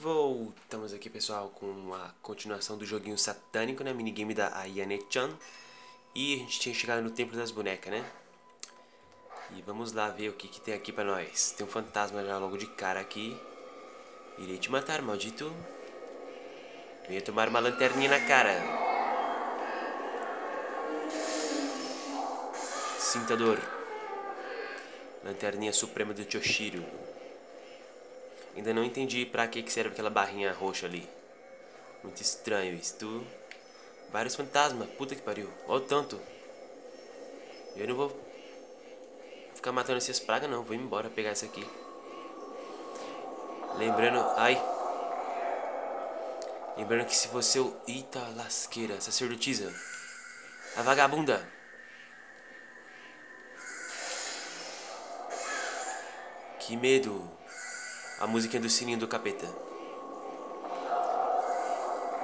Voltamos aqui, pessoal, com a continuação do joguinho satânico, né? Minigame da Ayane-chan. E a gente tinha chegado no Templo das Bonecas, né? E vamos lá ver o que, que tem aqui pra nós. Tem um fantasma já logo de cara aqui. Irei te matar, maldito. Venha tomar uma lanterninha na cara. Sinta dor. Lanterninha suprema do Choshiro. Ainda não entendi pra que, que serve aquela barrinha roxa ali. Muito estranho isso. Vários fantasmas, puta que pariu. Olha o tanto. Eu não vou ficar matando essas pragas não. Vou embora pegar isso aqui. Lembrando... Ai. Lembrando que se você... Eita lasqueira, sacerdotisa. A vagabunda. Que medo a música do sininho do capeta.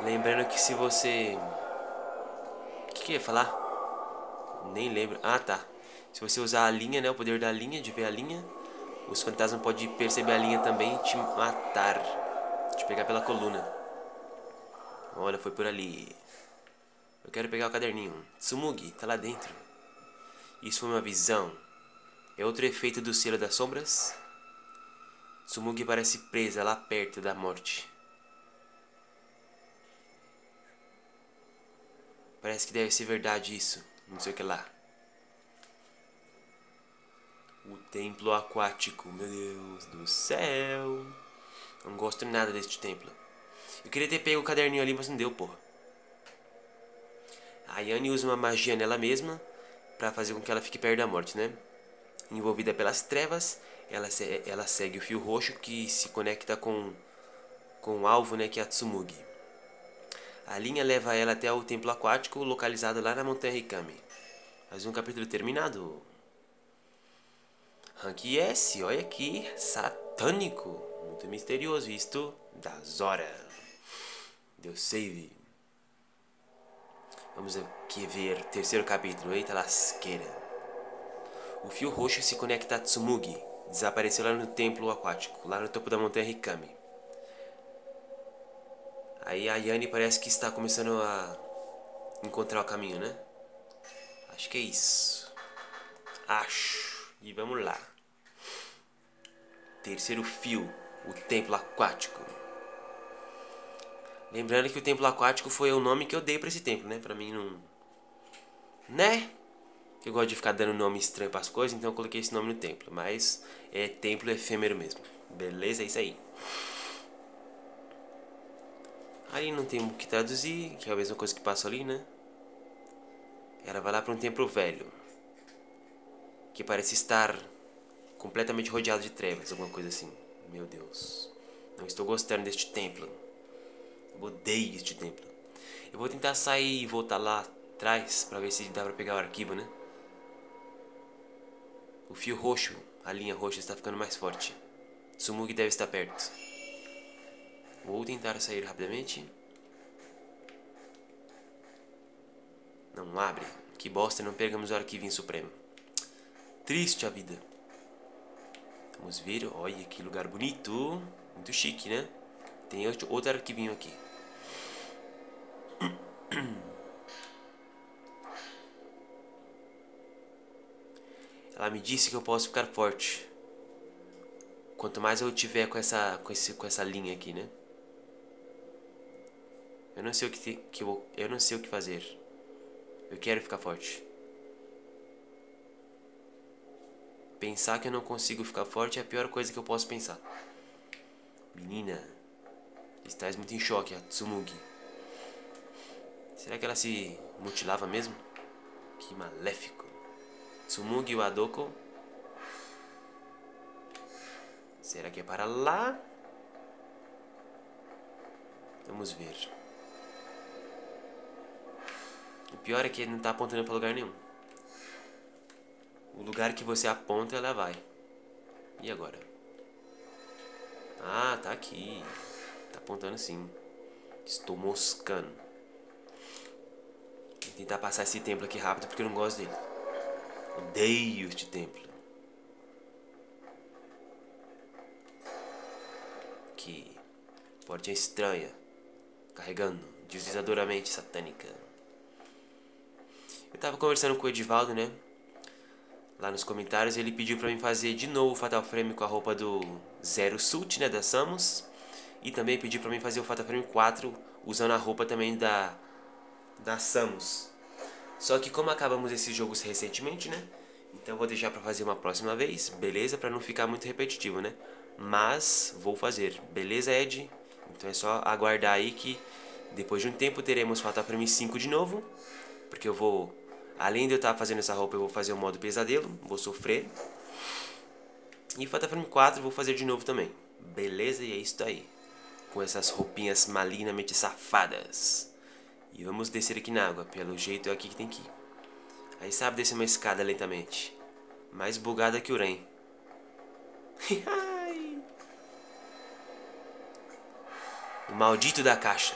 Lembrando que se você. O que, que ia falar? Nem lembro. Ah, tá. Se você usar a linha, né? O poder da linha, de ver a linha, os fantasmas podem perceber a linha também e te matar. Te pegar pela coluna. Olha, foi por ali. Eu quero pegar o caderninho. Tsumugi, tá lá dentro. Isso foi uma visão. É outro efeito do selo das sombras? Tsumugi parece presa lá perto da morte. Parece que deve ser verdade isso. Não sei o que lá. O templo aquático. Meu Deus do céu. Não gosto nada deste templo. Eu queria ter pego o caderninho ali, mas não deu, porra. A Yane usa uma magia nela mesma para fazer com que ela fique perto da morte, né? Envolvida pelas trevas, ela, ela segue o fio roxo que se conecta com, com o alvo, né, que é a Tsumugi. A linha leva ela até o templo aquático localizado lá na montanha Rikami. Mais um capítulo terminado. Rank S, olha aqui, satânico, muito misterioso isto da Zora. Deu save. Vamos aqui ver terceiro capítulo, eita lasqueira. O fio roxo se conecta a Tsumugi, desapareceu lá no templo aquático, lá no topo da montanha Rikami. Aí a Yane parece que está começando a encontrar o caminho, né? Acho que é isso. Acho. E vamos lá. Terceiro fio, o templo aquático. Lembrando que o templo aquático foi o nome que eu dei para esse templo, né? Pra mim não. Né? Eu gosto de ficar dando nome estranho para as coisas, então eu coloquei esse nome no templo. Mas é templo efêmero mesmo. Beleza? É isso aí. Aí não tem o que traduzir, que é a mesma coisa que passa ali, né? Ela vai lá para um templo velho. Que parece estar completamente rodeado de trevas, alguma coisa assim. Meu Deus. Não estou gostando deste templo. Eu odeio este templo. Eu vou tentar sair e voltar lá atrás para ver se dá para pegar o arquivo, né? O fio roxo, a linha roxa está ficando mais forte. Tsumugi deve estar perto. Vou tentar sair rapidamente. Não abre. Que bosta, não pegamos o arquivo em supremo. Triste a vida. Vamos ver. Olha que lugar bonito. Muito chique, né? Tem outro arquivinho aqui. Ela me disse que eu posso ficar forte. Quanto mais eu tiver com essa, com esse, com essa linha aqui, né? Eu não sei o que, que eu, eu não sei o que fazer. Eu quero ficar forte. Pensar que eu não consigo ficar forte é a pior coisa que eu posso pensar. Menina, estás muito em choque, a Tsumugi. Será que ela se mutilava mesmo? Que maléfico. Tsumugi Wadoko. Será que é para lá? Vamos ver. O pior é que ele não está apontando para lugar nenhum. O lugar que você aponta, ela vai. E agora? Ah, tá aqui. Tá apontando sim. Estou moscando. Vou tentar passar esse templo aqui rápido porque eu não gosto dele. Odeio este templo. Aqui. Portinha estranha. Carregando. Deslizadoramente satânica. Eu tava conversando com o Edivaldo, né? Lá nos comentários, ele pediu pra mim fazer de novo o Fatal Frame com a roupa do Zero Suit, né? Da Samus. E também pediu pra mim fazer o Fatal Frame 4 usando a roupa também da, da Samus. Só que como acabamos esses jogos recentemente, né? Então vou deixar pra fazer uma próxima vez, beleza? Pra não ficar muito repetitivo, né? Mas vou fazer, beleza Ed? Então é só aguardar aí que depois de um tempo teremos Fatal Frame 5 de novo. Porque eu vou, além de eu estar fazendo essa roupa, eu vou fazer o modo pesadelo, vou sofrer. E Fatal Frame 4 vou fazer de novo também. Beleza? E é isso aí. Com essas roupinhas malignamente safadas. E vamos descer aqui na água, pelo jeito é aqui que tem que ir. Aí sabe descer uma escada lentamente. Mais bugada que o Ren. o maldito da caixa.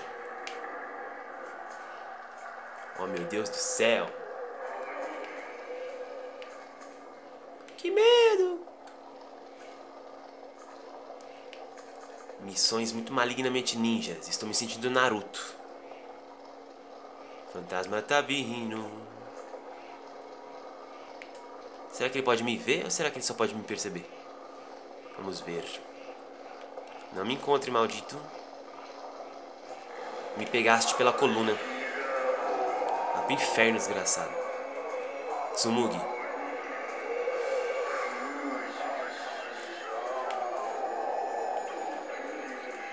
Oh meu Deus do céu. Que medo. Missões muito malignamente ninjas. Estou me sentindo Naruto. Fantasma tá vindo. Será que ele pode me ver ou será que ele só pode me perceber? Vamos ver. Não me encontre, maldito. Me pegaste pela coluna. Vai pro inferno, desgraçado. Sumugi.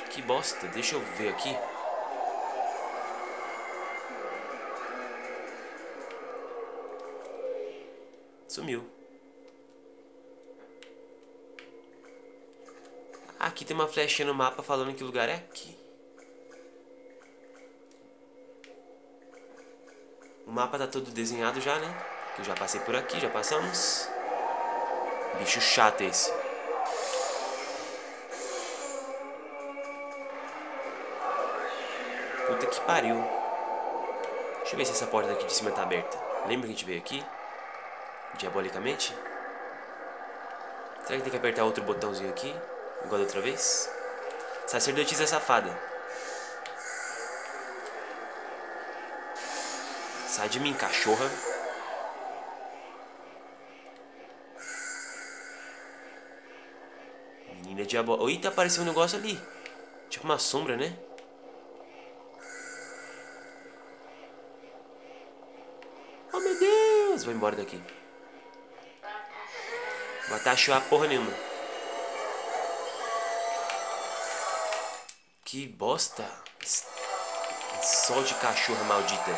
Que bosta. Deixa eu ver aqui. Sumiu. Aqui tem uma flechinha no mapa falando que o lugar é aqui. O mapa tá todo desenhado já, né? Que eu já passei por aqui, já passamos. Bicho chato esse. Puta que pariu. Deixa eu ver se essa porta daqui de cima tá aberta. Lembra que a gente veio aqui? Diabolicamente? Será que tem que apertar outro botãozinho aqui? Igual da outra vez? Sacerdotisa safada. Sai de mim, cachorra. Menina diabólica. Eita, apareceu um negócio ali. Tipo uma sombra, né? Oh, meu Deus. Vou embora daqui. Matar a porra nenhuma. Que bosta. Sol de cachorra maldita.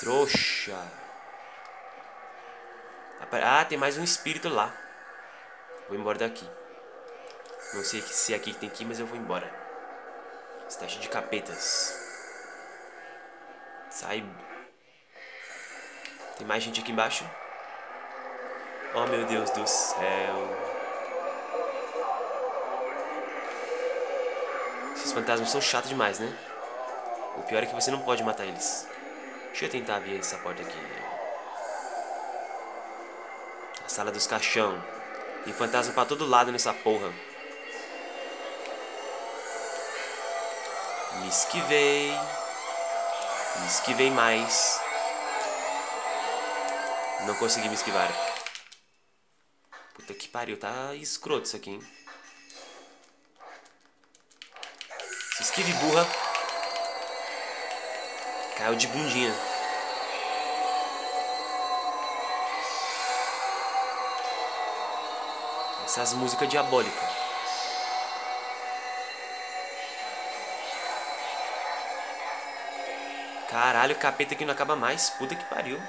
Trouxa. Ah, tem mais um espírito lá. Vou embora daqui. Não sei se é aqui que tem que ir, mas eu vou embora. Está cheio de capetas. Sai. Tem mais gente aqui embaixo? Oh meu Deus do céu. Esses fantasmas são chatos demais, né? O pior é que você não pode matar eles. Deixa eu tentar ver essa porta aqui. A sala dos caixão. Tem fantasma pra todo lado nessa porra. Me esquivei. Me esquivei mais. Não consegui me esquivar. Puta que pariu, tá escroto isso aqui, hein? Se esquive, burra. Caiu de bundinha. Essas músicas diabólicas. Caralho, o capeta aqui não acaba mais. Puta que pariu.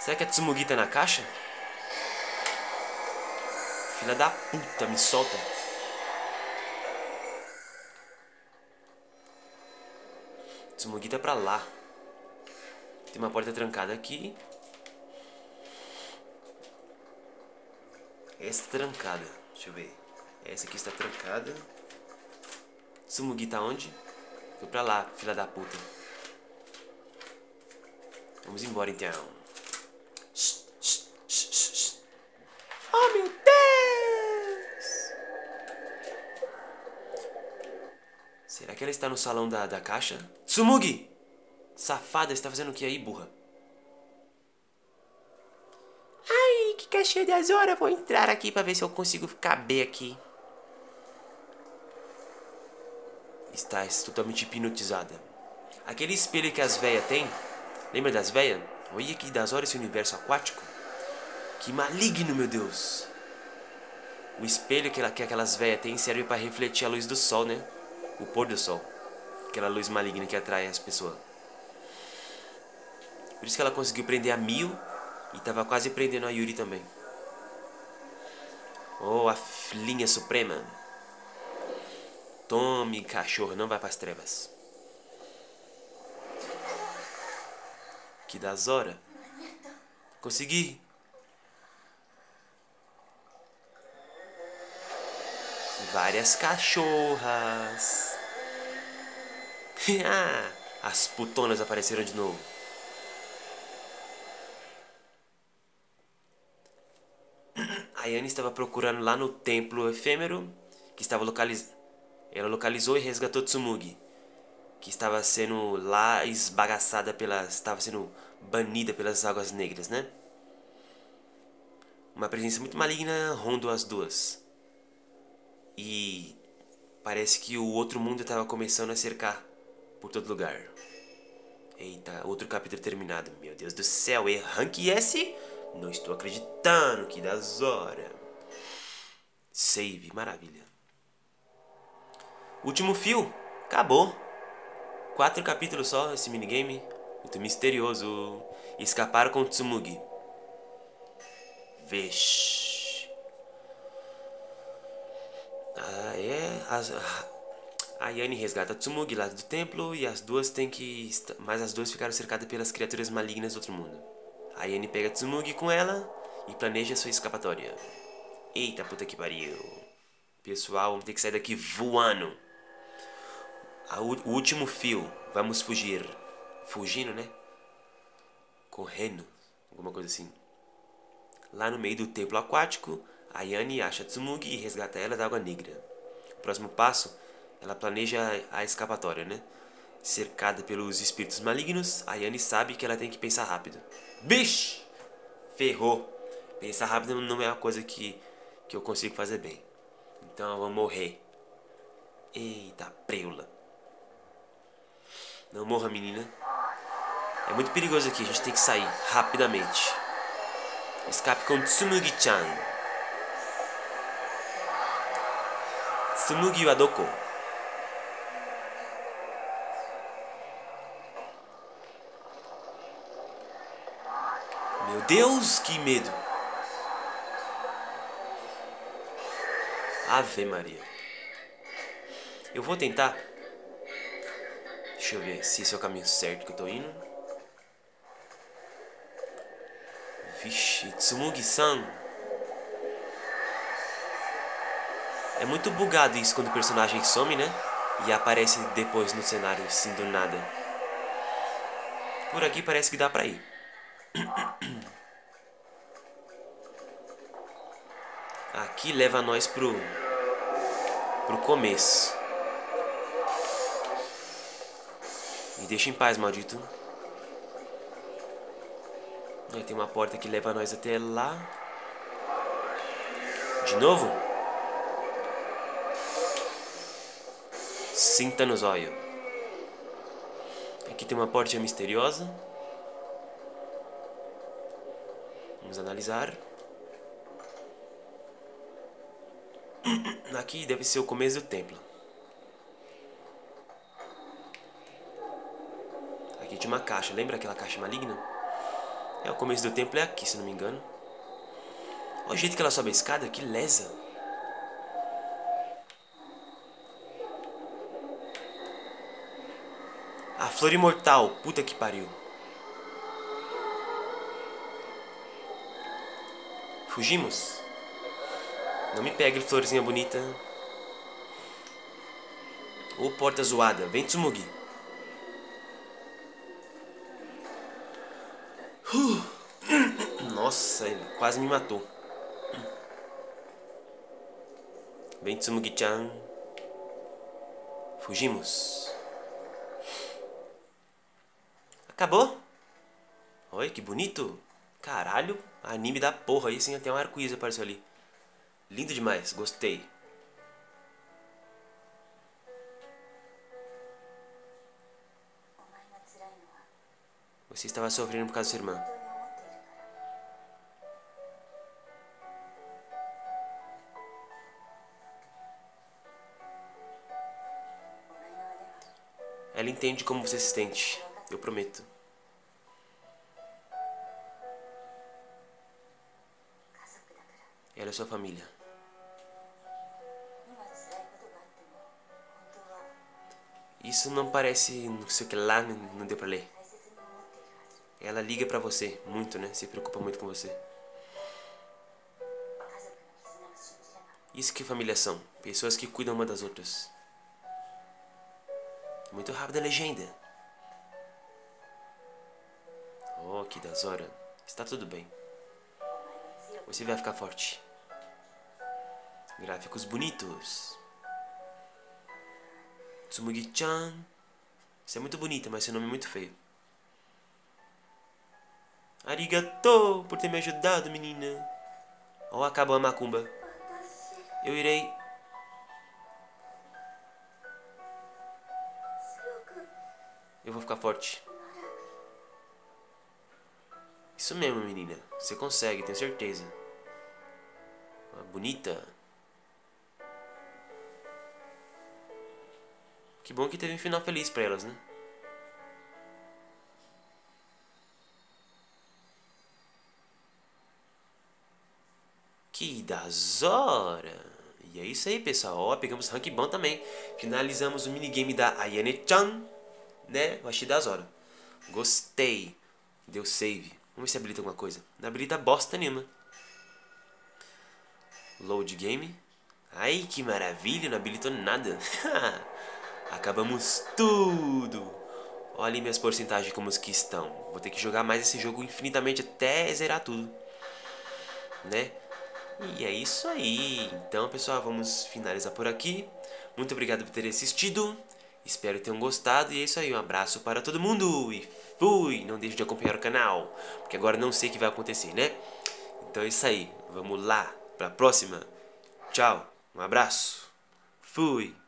Será que a Tsumugi tá na caixa? Filha da puta, me solta. Tsumugi tá pra lá. Tem uma porta trancada aqui. Essa tá trancada. Deixa eu ver. Essa aqui está trancada. Tsumugi tá onde? Foi pra lá, filha da puta. Vamos embora então. Oh meu Deus! Será que ela está no salão da, da caixa? Tsumugi! Safada, está fazendo o que aí, burra? Ai, que caixinha de azora! Vou entrar aqui para ver se eu consigo caber aqui. Está totalmente hipnotizada. Aquele espelho que as velhas têm. Lembra das velhas? Olha que das horas esse universo aquático. Que maligno, meu Deus. O espelho que, ela, que aquelas velhas têm serve para refletir a luz do sol, né? O pôr do sol. Aquela luz maligna que atrai as pessoas. Por isso que ela conseguiu prender a Mio e tava quase prendendo a Yuri também. Oh, a linha suprema. Tome, cachorro, não vai para as trevas. Que das horas. Consegui. Várias cachorras. ah, as putonas apareceram de novo. A Yane estava procurando lá no templo efêmero que estava localizado. Ela localizou e resgatou Tsumugi, que estava sendo lá esbagaçada pelas. estava sendo banida pelas águas negras, né? Uma presença muito maligna rondou as duas. E parece que o outro mundo estava começando a cercar por todo lugar. Eita, outro capítulo terminado. Meu Deus do céu, e rank S? Não estou acreditando, que das horas. Save, maravilha. Último fio, acabou. Quatro capítulos só esse minigame. Muito misterioso. Escaparam com Tsumugi. Vixe. Ah, é. As, a Yane resgata Tsumugi lá do templo e as duas têm que. Mas as duas ficaram cercadas pelas criaturas malignas do outro mundo. A Yane pega Tsumugi com ela e planeja sua escapatória. Eita puta que pariu. Pessoal, vamos ter que sair daqui voando. O último fio. Vamos fugir. Fugindo, né? Correndo. Alguma coisa assim. Lá no meio do templo aquático, a Yane acha Tsumugi e resgata ela da água negra. Próximo passo, ela planeja a escapatória, né? Cercada pelos espíritos malignos, a Yane sabe que ela tem que pensar rápido. Bicho! Ferrou! Pensar rápido não é uma coisa que, que eu consigo fazer bem. Então eu vou morrer. Eita, preula. Não morra, menina. É muito perigoso aqui, a gente tem que sair rapidamente. Escape com Tsumugi-chan. Tsumugi Wadoko. Meu Deus, que medo. Ave Maria. Eu vou tentar. Deixa eu ver se esse é o caminho certo que eu tô indo. Vixe, Tsumugi-san. É muito bugado isso quando o personagem some, né? E aparece depois no cenário, assim, do nada. Por aqui parece que dá pra ir. Aqui leva nós pro pro começo. Deixa em paz, maldito. Aí tem uma porta que leva nós até lá. De novo? Sinta nos olhos. Aqui tem uma porta misteriosa. Vamos analisar. Aqui deve ser o começo do templo. Tinha uma caixa, lembra aquela caixa maligna? É, o começo do templo é aqui, se não me engano. Olha o jeito que ela sobe a escada, que lesa. A flor imortal, puta que pariu. Fugimos? Não me pegue, florzinha bonita. Ô porta zoada, vem Tsumugi. Nossa, ele quase me matou. Vem Tsumugi-chan. Fugimos. Acabou? Oi, que bonito. Caralho, anime da porra aí, sim, até um arco-íris apareceu ali. Lindo demais, gostei. Você estava sofrendo por causa da sua irmã. Ela entende como você se sente, eu prometo. Ela é sua família. Isso não parece, não sei o que lá, não deu pra ler. Ela liga pra você muito, né? Se preocupa muito com você. Isso que famílias são. Pessoas que cuidam uma das outras. Muito rápida a legenda. Oh, que das hora. Está tudo bem. Você vai ficar forte. Gráficos bonitos. Tsumugi-chan. Você é muito bonita, mas seu nome é muito feio. Arigato por ter me ajudado, menina. Oh, acabou a macumba. Eu irei Forte. Isso mesmo, menina. Você consegue, tenho certeza. Bonita. Que bom que teve um final feliz pra elas, né? Que das hora! E é isso aí, pessoal. Ó, pegamos rank bom também. Finalizamos o minigame da Ayane-chan né? Eu achei das horas. Gostei. Deu save. Vamos ver se habilita alguma coisa. Não habilita bosta nenhuma. Load game. Ai, que maravilha, não habilitou nada. Acabamos tudo. Olha minhas porcentagens como que estão. Vou ter que jogar mais esse jogo infinitamente até zerar tudo. Né? E é isso aí. Então, pessoal, vamos finalizar por aqui. Muito obrigado por ter assistido. Espero que tenham gostado e é isso aí, um abraço para todo mundo e fui! Não deixe de acompanhar o canal, porque agora não sei o que vai acontecer, né? Então é isso aí, vamos lá para a próxima. Tchau, um abraço, fui!